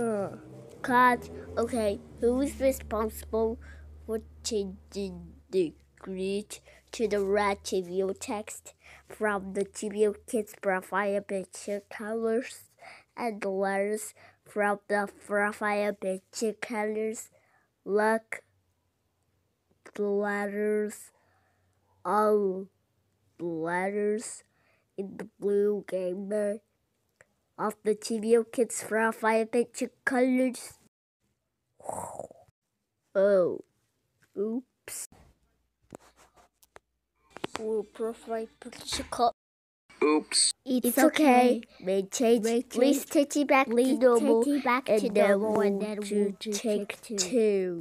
Uh. Okay, who is responsible for changing the Great to the red TVO text from the TVO kids profile picture colors and the letters from the profile picture colors? Look, the letters, all the letters in the blue gamer of the TVO oh, Kids fire picture colors. Oh, oops. Oh, profile picture color. Oops. It's, It's okay. okay. May change. May Please change. take it back Please to normal. take it back and to then normal we'll and then do we'll take take two. two.